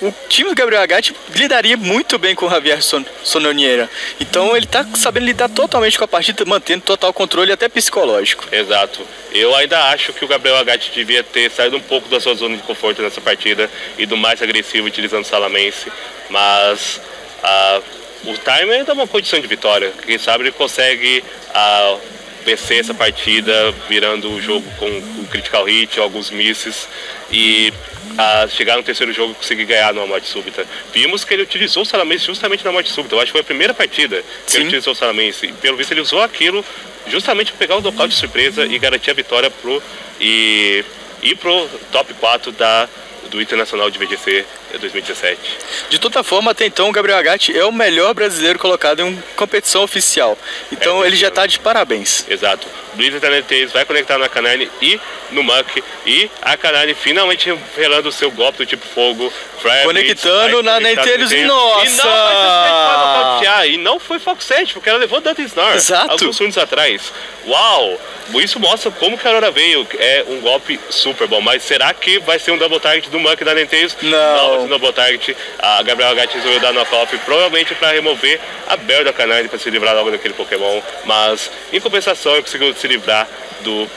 o time do Gabriel Agatti lidaria muito bem com o Javier Son Sononiera. Então ele está sabendo lidar totalmente com a partida, mantendo total controle até psicológico. Exato. Eu ainda acho que o Gabriel Agatti devia ter saído um pouco da sua zona de conforto nessa partida e do mais agressivo utilizando o Salamense, mas uh, o time ainda é uma condição de vitória. Quem sabe ele consegue uh, vencer essa partida, virando o jogo com o critical hit, alguns misses e a chegar no terceiro jogo e conseguir ganhar numa morte súbita. Vimos que ele utilizou o Salamense justamente na morte súbita. Eu acho que foi a primeira partida que Sim. ele utilizou o Salamense. E, pelo visto, ele usou aquilo justamente para pegar o local de surpresa e garantir a vitória pro, e ir pro top 4 da do Internacional de VGC 2017. De toda forma, até então, o Gabriel Agatti é o melhor brasileiro colocado em uma competição oficial. Então é, ele já está de parabéns. Exato. Blizzard Talenteis vai conectar na Canine e no Muck. E a Canine finalmente revelando o seu golpe do tipo fogo. Conectando na Nintendo e nossa! E não foi Fox 7, porque ela levou Dante Snore Exato. alguns segundos atrás. Uau! Isso mostra como que a Aurora veio. É um golpe super bom. Mas será que vai ser um double target do Muck da Nintendo? Não. Não um double target. A Gabriel Gatti resolveu dar knockoff, provavelmente para remover a Bell da Canine para se livrar logo daquele Pokémon. Mas, em compensação, ele conseguiu se livrar do uh,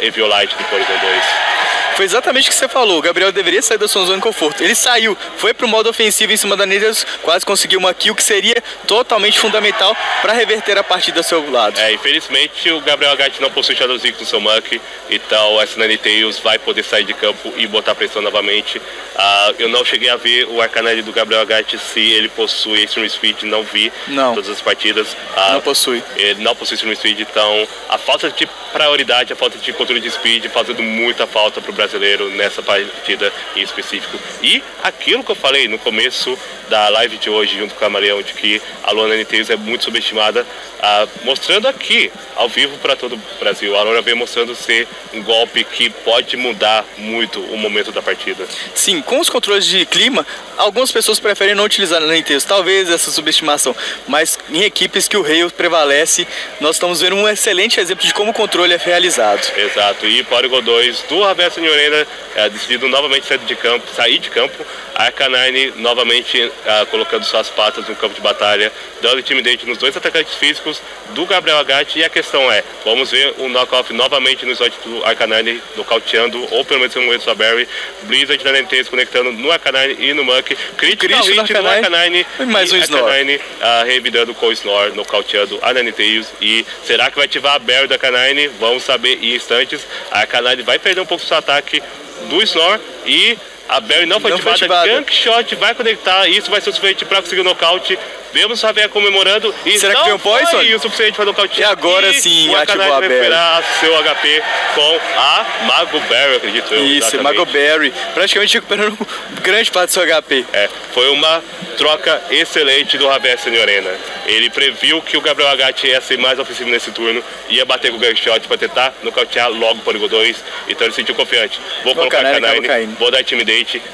Eviolite do Porygon 2. Foi exatamente o que você falou. O Gabriel deveria sair da sua zona de conforto. Ele saiu, foi pro modo ofensivo em cima da Niders, quase conseguiu uma kill que seria totalmente fundamental para reverter a partida ao seu lado. É, infelizmente o Gabriel Agatti não possui Shadow Zig no seu Muck, então a Sinani Tails vai poder sair de campo e botar pressão novamente. Uh, eu não cheguei a ver o Arcanine do Gabriel Agatti se ele possui Extreme Speed, não vi não. todas as partidas. Uh, não possui. Ele não possui Extreme Speed, então a falta de prioridade, a falta de controle de speed fazendo muita falta para o brasileiro nessa partida em específico. E aquilo que eu falei no começo da live de hoje, junto com a Marião, de que a Luana NTs é muito subestimada, ah, mostrando aqui, ao vivo para todo o Brasil. A Luana vem mostrando ser um golpe que pode mudar muito o momento da partida. Sim, com os controles de clima, algumas pessoas preferem não utilizar a NTs, talvez essa subestimação, mas em equipes que o Rail prevalece, nós estamos vendo um excelente exemplo de como o controle é realizado. Exato, e Porygon 2 do Javier Senhorena é, decidido novamente sair de campo, sair de campo. A Arcanine novamente uh, colocando suas patas no campo de batalha, dando intimidate nos dois atacantes físicos do Gabriel Agatti. E a questão é, vamos ver o knockoff novamente no slot do Arcanine nocauteando, ou pelo menos no sua Barry. Blizzard da Nintendo conectando no Arcanine e no Muck. Critical hit no Arcanine. E mais um Arcanine uh, revidando com o Snore, nocauteando a Ninetales. E será que vai ativar a Barry da Arcanine? Vamos saber em instantes. A Arcanine vai perder um pouco seu ataque do Snore e a Barry não foi não ativada. Foi Gank Shot vai conectar. Isso vai ser o suficiente para conseguir o nocaute. Vemos o Javier comemorando. E Será que tem um Poison? o suficiente para nocautear. E agora e sim, o ativou a Barry. recuperar seu HP com a Mago Barry, acredito eu. Isso, exatamente. Mago Barry. Praticamente recuperando grande parte do seu HP. É, foi uma troca excelente do Javier Senhorena. Ele previu que o Gabriel Agatti ia ser mais ofensivo nesse turno, ia bater com o Gunshot para tentar nocautear logo o Polygon 2, então ele se sentiu confiante. Vou, colocar a Canine, vou dar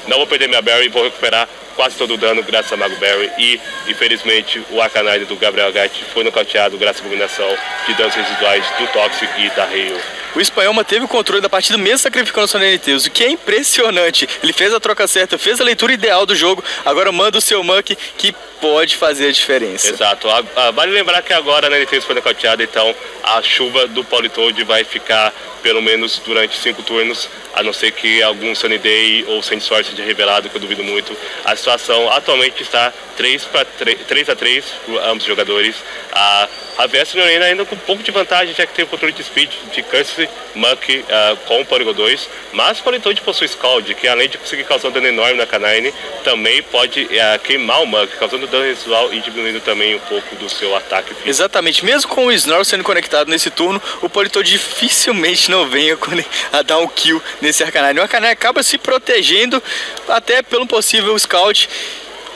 Não vou perder minha Barry, vou recuperar quase todo o dano graças a Mago Barry e, infelizmente, o Arcanine do Gabriel Agatti foi nocauteado graças à combinação de danos residuais do Toxic e da Hail. O espanhol manteve o controle da partida mesmo sacrificando o seu NTs, o que é impressionante. Ele fez a troca certa, fez a leitura ideal do jogo, agora manda o seu Muck que pode fazer a diferença. Exato. Vale lembrar que agora a NTs foi nocauteada, então a chuva do Politoad vai ficar pelo menos durante cinco turnos, a não ser que algum Sunny Day ou Sandy Source seja revelado, que eu duvido muito. A situação atualmente está 3, para 3, 3 a 3 por ambos os jogadores. A Javier Senhorina ainda com um pouco de vantagem, já que tem o controle de speed de Curse, Muck uh, com o Polygon 2, mas o Politoad possui Scald, que além de conseguir causar um dano enorme na Canine, também pode uh, queimar o Muck, causando dano residual e diminuindo também um pouco do seu ataque físico. Exatamente, mesmo com o Snarl sendo conectado nesse turno, o Politoad dificilmente não venha a dar um kill nesse Arcanine. O Arcanine acaba se protegendo até pelo possível Scout.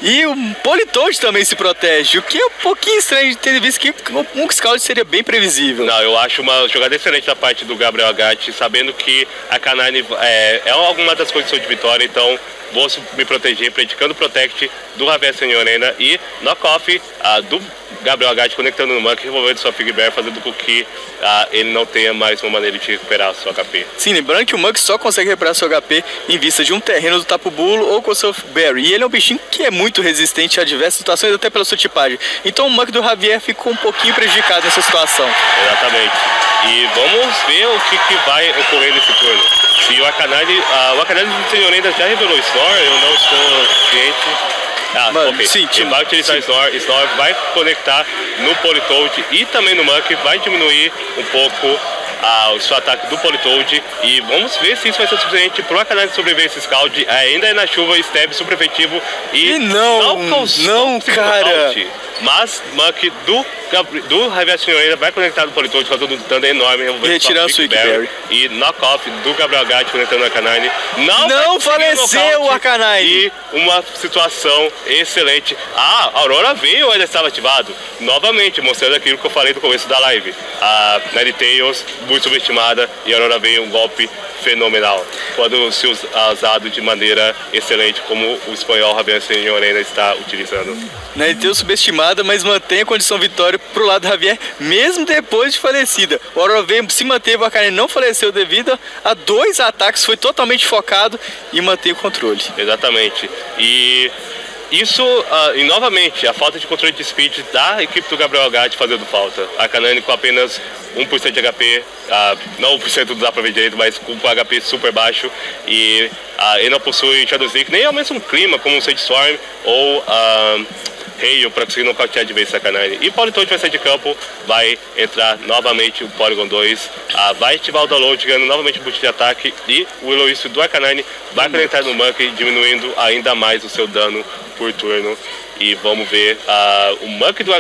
E o Politoad também se protege, o que é um pouquinho estranho de ter visto que um Scout seria bem previsível. Não, eu acho uma jogada excelente da parte do Gabriel Agatti, sabendo que a Canine é, é alguma das condições de vitória, então vou me proteger, predicando Protect do Javier Senhorena e Knockoff do Gabriel Agatti conectando no Muck, removendo sua Fig Bear, fazendo com que ah, ele não tenha mais uma maneira de recuperar seu HP. Sim, lembrando que o Mug só consegue recuperar seu HP em vista de um terreno do Tapu Bulo ou com seu Berry. E ele é um bichinho que é muito resistente a diversas situações, até pela sua tipagem. Então o Mug do Javier ficou um pouquinho prejudicado nessa situação. Exatamente. E vamos ver o que, que vai ocorrer nesse turno. Se o Akanali, uh, o Akanali do Senhor ainda já revelou Snore, eu não estou ciente. Ah, Mano, ok. sim, vai utilizar sim. Snore, Snore vai conectar no Politoad e também no Muck, vai diminuir um pouco ah, o seu ataque do Politoad e vamos ver se isso vai ser suficiente para o Akanali sobreviver esse Scald. Ainda é na chuva, Stab super efetivo e, E não, causou não, segundo cara. nocaute. Mas Muck do, do Javier Senhoreira vai conectar no Politoad, causando um dano enorme. Retirando o Quick Berry. E knock-off do Gabriel Gatti conectando no Arcanine. Não, Não faleceu o Arcanine. E uma situação excelente. Ah, a Aurora veio ainda estava ativado? Novamente, mostrando aquilo que eu falei no começo da live. A Ninetales, muito subestimada, e a Aurora veio um golpe fenomenal. Quando se us- usado de maneira excelente, como o espanhol Javier Senhorena está utilizando. Né, teu subestimada, mas mantém a condição vitória pro lado do Javier, mesmo depois de falecida. O Aurora veio, se manteve, o Arcanine não faleceu devido a dois ataques, foi totalmente focado e manteve o controle. Exatamente. E isso, ah, e novamente, a falta de controle de speed da equipe do Gabriel Gatti fazendo falta. A Kanani com apenas 1% de HP, ah, não 1% não dá pra ver direito, mas com um HP super baixo. E ah, ele não possui Shadow Sneak, nem ao mesmo clima como um Sage ou ah, Hail para conseguir nocautear de vez Kanani. E Politoad vai sair de campo, vai entrar novamente o Polygon 2, ah, vai ativar o download, ganhando novamente o boost de ataque e o Eloísio do Arcanine vai conectar no Monkey, diminuindo ainda mais o seu dano por turno. E vamos ver ah, o Monkey do,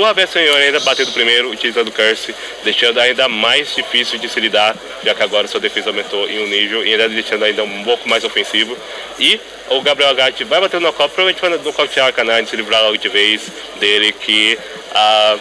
o Senhor ainda batendo primeiro, utilizando o Curse, deixando ainda mais difícil de se lidar, já que agora sua defesa aumentou em um nível e ainda deixando ainda um pouco mais ofensivo. E o Gabriel Gatti vai bater no knockout, provavelmente vai nocautear o Arcanine, se livrar logo de vez dele, que ah,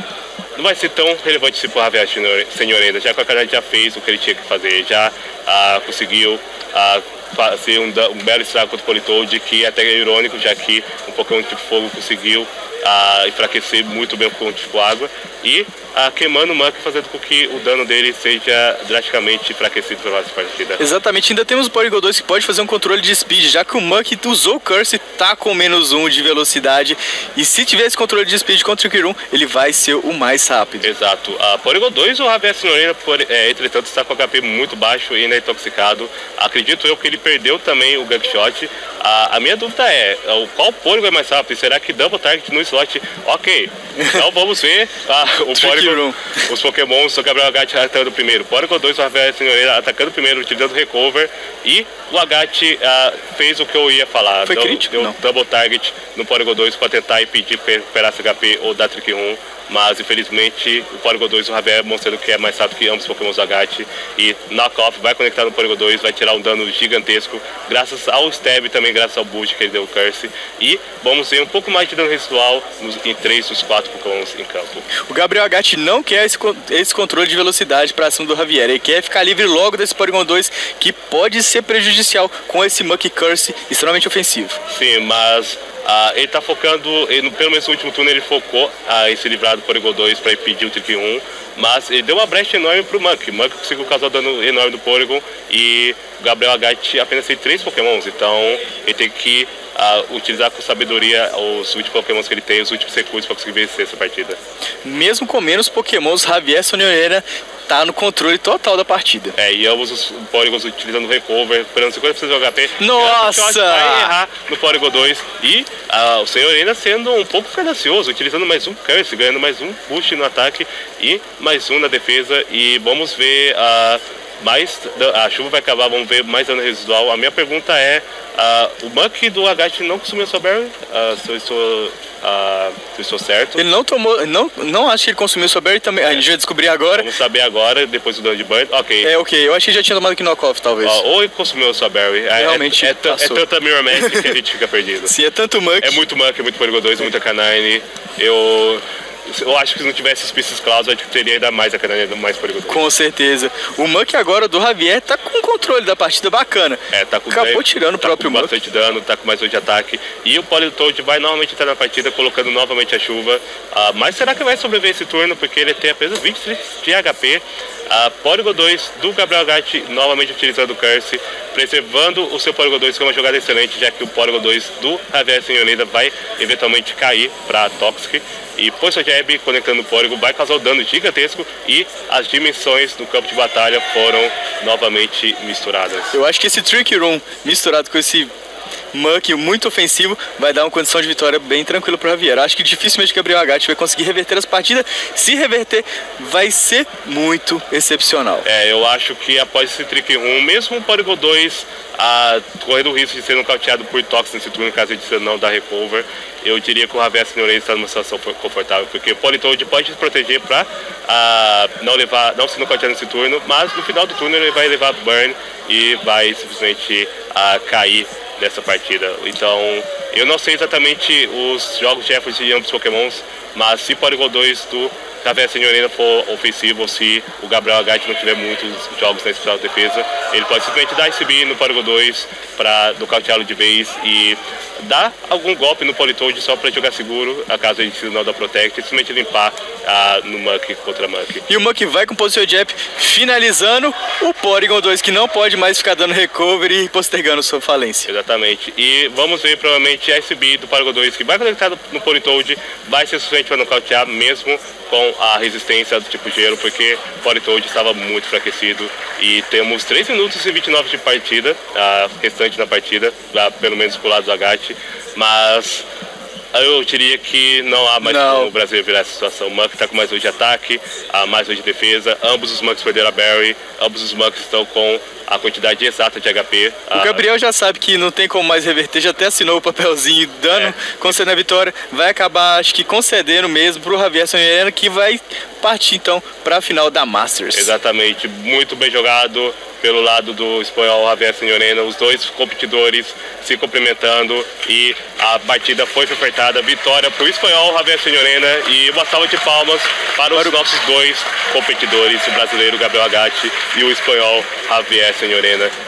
não vai ser tão relevante se for Senhor- Senhorena, já que o Arcanine já fez o que ele tinha que fazer, já ah, conseguiu ah, fazer um, um belo estrago contra o Politoad, que até é irônico, já que um Pokémon tipo fogo conseguiu ah, enfraquecer muito bem o Pokémon tipo água, e ah, queimando o Muck, fazendo com que o dano dele seja drasticamente enfraquecido pela nossa partida. Exatamente, ainda temos o Porygon 2 que pode fazer um controle de speed, já que o Muck usou o Curse, tá com menos um de velocidade, e se tiver esse controle de speed contra o Kirum, ele vai ser o mais rápido. Exato. A Porygon 2, o Javier Senhoreira, por, é, entretanto, está com HP muito baixo e ainda é intoxicado. Acredito eu que ele perdeu também o Gunk Shot. A, a minha dúvida é, o qual Porygon é mais rápido? Será que Double Target no slot? Ok. Então vamos ver ah, o Porygon, os Pokémons, o Gabriel Agatti atacando primeiro. Porygon 2, o Javier Senhoreira atacando primeiro, utilizando Recover. E o Agatti ah, fez o que eu ia falar. Foi Deu- crítico? Deu Não. double target no Porygon 2 para tentar impedir que recuperasse HP ou dar Trick 1, mas infelizmente o Porygon 2 o Javier mostrando que é mais rápido que ambos os Pokémon do Agatti e Knockoff vai conectar no Porygon 2, vai tirar um dano gigantesco graças ao Stab e também graças ao boost que ele deu o Curse e vamos ver um pouco mais de dano residual nos, em três dos quatro Pokémons em campo. O Gabriel Agatti não quer esse, esse controle de velocidade para cima do Javier. Ele quer ficar livre logo desse Porygon 2, que pode ser prejudicial com esse Muck Curse extremamente ofensivo. Sim, mas ah, ele tá focando, ele, pelo menos no último turno ele focou ah, em se livrar do Porygon 2 para impedir o Trick 1, mas ele deu uma brecha enorme pro Monkey. Monkey conseguiu causar dano enorme no Porygon e o Gabriel Agatti apenas tem três Pokémons, então ele tem que utilizar com sabedoria os últimos Pokémons que ele tem, os últimos recursos para conseguir vencer essa partida. Mesmo com menos Pokémons, Javier Sonhoreira tá no controle total da partida. É, e ambos os Porygons utilizando recover, recuperando 50% do HP. Nossa! Vai errar no Porygon 2 e ah, o senhor ainda sendo um pouco ganancioso, utilizando mais um Curse, ganhando mais um boost no ataque e mais um na defesa. E vamos ver ah, mais. A chuva vai acabar, vamos ver mais dano residual. A minha pergunta é: ah, o Muck do Agate não consumiu sua Berry? Ah, se eu estou. ah, se eu estou certo. Ele não tomou, não, não acho que ele consumiu sua berry também. A gente vai descobrir agora. Vamos saber agora, depois do dano de burn. Ok. É, ok, eu achei que já tinha tomado knockoff, talvez. Ó, ou ele consumiu sua berry. É- Realmente é, é, é tanta Mirror Magic que a gente fica perdido. Se é tanto Muck, É muito Muck, é muito Porygon 2, muita Canine. Eu. Eu acho que se não tivesse os Pieces Claus, acho que teria ainda mais a caneta mais perigosa. Com certeza. O Muck agora do Javier tá com controle da partida bacana. É, tá com Acabou tirando o tá próprio com bastante dano, tá com mais um de ataque. E o Politoad vai novamente entrar na partida, colocando novamente a chuva. Ah, mas será que vai sobreviver esse turno? Porque ele tem apenas 23 de HP. A Porygon 2 do Gabriel Gatti novamente utilizando o Curse, preservando o seu Porygon 2 que é uma jogada excelente, já que o Porygon 2 do Javier Senhorida vai eventualmente cair para Toxic. E Poison Jab conectando o Porygon vai causar um dano gigantesco e as dimensões do campo de batalha foram novamente misturadas. Eu acho que esse Trick Room misturado com esse Muck muito ofensivo vai dar uma condição de vitória bem tranquila pro Javier. Acho que dificilmente o Gabriel Agatti vai conseguir reverter as partidas. Se reverter, vai ser muito excepcional. É, eu acho que após esse Trick 1, mesmo o Porygon 2 ah, correndo o risco de ser nocauteado por Tox nesse turno, caso de não dar recover, eu diria que o Javier Senhorei está numa situação confortável, porque o Politoad pode se proteger para não levar, não ser nocauteado nesse turno, mas no final do turno ele vai levar Burn e vai simplesmente ah, cair dessa partida. Então, eu não sei exatamente os jogos de effort de ambos Pokémons, mas se Porygon 2 do Javier Senhorina for ofensivo, se o Gabriel Agatti não tiver muitos jogos na especial defesa, ele pode simplesmente dar esse B no Porygon 2 para nocauteá-lo de vez e dar algum golpe no Politoad só para jogar seguro, a caso ele não da Protect, e simplesmente limpar ah, no Muck contra Muck. E o Muck vai com o Position Jab, finalizando o Porygon 2, que não pode mais ficar dando recovery e postergando sua falência. Exatamente. E vamos ver provavelmente a SB do Paragon 2 que vai conectado no Politoad vai ser suficiente para nocautear mesmo com a resistência do tipo gelo, porque o Politoad estava muito enfraquecido. E temos 3 minutos e 29 de partida, a restante da partida, lá, pelo menos pro lado do Agate. Mas eu diria que não há mais Não. como o Brasil virar essa situação. O Muck está com mais um de ataque, mais um de defesa. Ambos os Mucks perderam a Barry, ambos os Mucks estão com a quantidade exata de HP. O Gabriel já sabe que não tem como mais reverter, já até assinou o papelzinho dando, É. concedendo a vitória. Vai acabar, acho que concedendo mesmo pro Javier Sonherena, que vai partir então para a final da Masters. Exatamente, muito bem jogado pelo lado do espanhol Javier Senhorena, os dois competidores se cumprimentando e a partida foi ofertada, vitória para o espanhol Javier Senhorena e uma salva de palmas para os nossos dois competidores, o brasileiro Gabriel Agatti e o espanhol Javier Senhorena.